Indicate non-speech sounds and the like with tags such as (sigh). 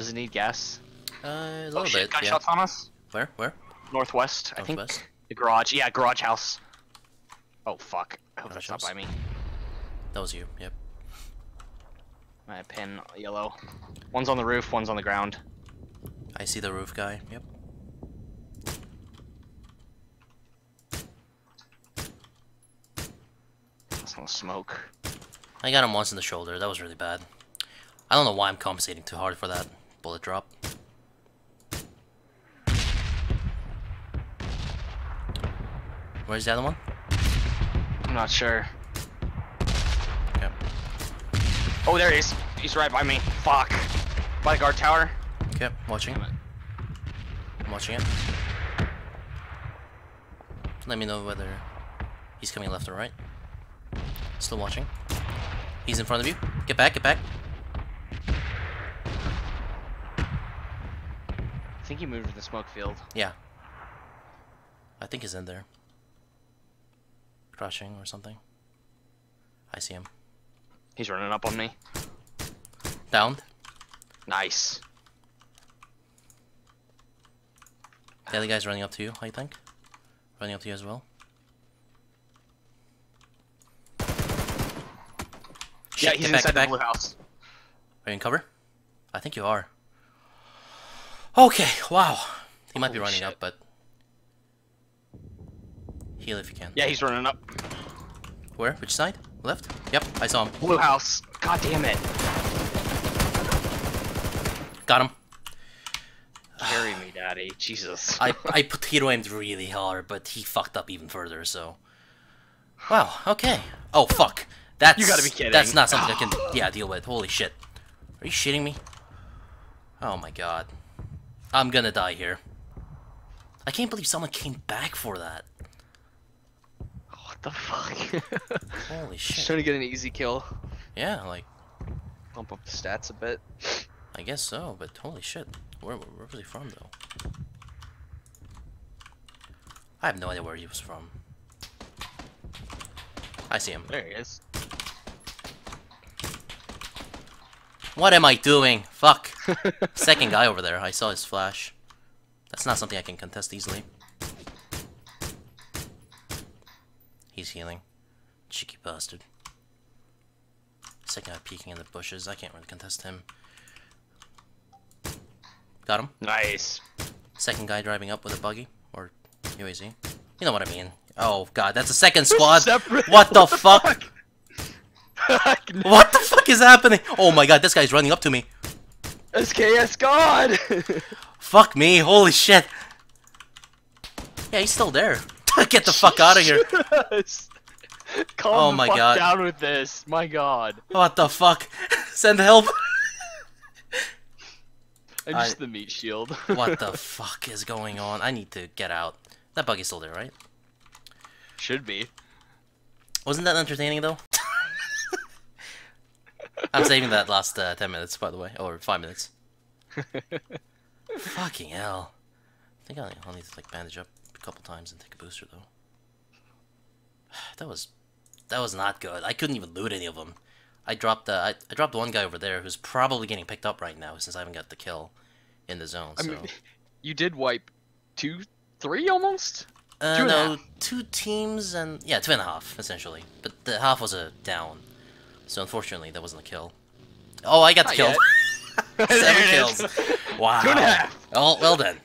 Does it need gas? Uh, a Oh little shit, bit. Yeah. gunshots on us. Where? Where? Northwest, I think. Northwest? The garage. Yeah, garage house. Oh fuck. I hope Garage that's not by me. That was you. Yep. My pin yellow. One's on the roof, one's on the ground. I see the roof guy. Yep. That's no smoke. I got him once in the shoulder. That was really bad. I don't know why I'm compensating too hard for that bullet drop. Where's the other one? I'm not sure. Okay. Oh, there he is. He's right by me. Fuck. By the guard tower. Okay, watching. I'm watching it. Let me know whether he's coming left or right. Still watching. He's in front of you. Get back, get back. Think he moved to the smoke field. Yeah. I think he's in there. Crouching or something. I see him. He's running up on me. Downed. Nice. The other guy's running up to you, I think. Running up to you as well. yeah, Shit, he's get back, inside back. the blue house. Are you in cover? I think you are. Okay, wow. He might be running shit. up, but... Heal if you can. Yeah, he's running up. Where? Which side? Left? Yep, I saw him. Blue house. God damn it. Got him. Carry me, daddy. Jesus. I, (laughs) I potato aimed really hard, but he fucked up even further, so... Wow, okay. Oh, fuck. That's, You gotta be kidding. That's not something I (sighs) can, yeah, deal with. Holy shit. Are you shitting me? Oh my god. I'm gonna die here. I can't believe someone came back for that. what the fuck? (laughs) Holy Just shit. trying to get an easy kill. Yeah, like, Bump up the stats a bit. I guess so, but holy shit. Where, where, where was he from, though? I have no idea where he was from. I see him. There he is. What am I doing? Fuck. (laughs) Second guy over there. I saw his flash. That's not something I can contest easily. He's healing. Cheeky bastard. Second guy peeking in the bushes. I can't really contest him. Got him. Nice. Second guy driving up with a buggy. Or UAZ. You know what I mean. Oh god, that's a second squad. (laughs) Separate- What the fuck? fuck? (laughs) What the fuck is happening? Oh my god, this guy's running up to me. SKS God! Fuck me, holy shit. Yeah, he's still there. (laughs) Get the fuck out of here. Jesus. Calm Oh the my fuck God. down with this. My god. What the fuck? (laughs) Send help. (laughs) I'm I- just the meat shield. What the fuck is going on? I need to get out. That buggy's still there, right? Should be. Wasn't that entertaining though? I'm saving that last uh, 10 minutes, by the way. Or 5 minutes. (laughs) Fucking hell. I think I'll, I'll need to like bandage up a couple times and take a booster though. (sighs) That was that was not good. I couldn't even loot any of them. I dropped uh, I, I dropped one guy over there who's probably getting picked up right now since I haven't got the kill in the zone. I So mean, (laughs) you did wipe two, three almost? uh, two no, two teams and yeah, two and a half essentially. But the half was a down, so unfortunately that wasn't a kill. Oh, I got the Not kill. (laughs) Seven (laughs) There it is. kills. Wow. Two and a half. Oh, well done.